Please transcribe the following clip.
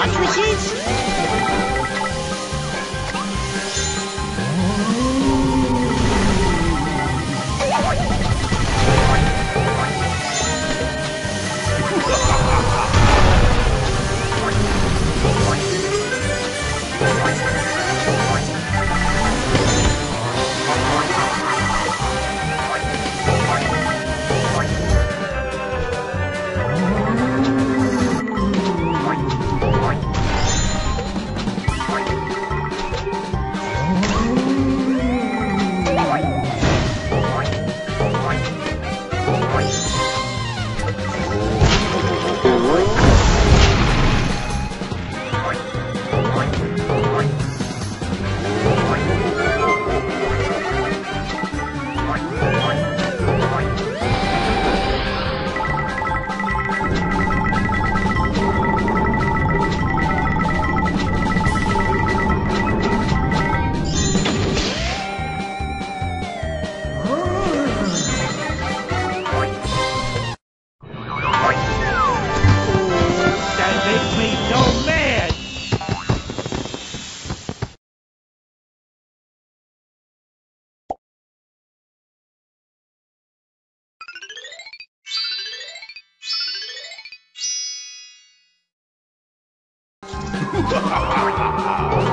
matrices me so mad! Ha ha ha ha!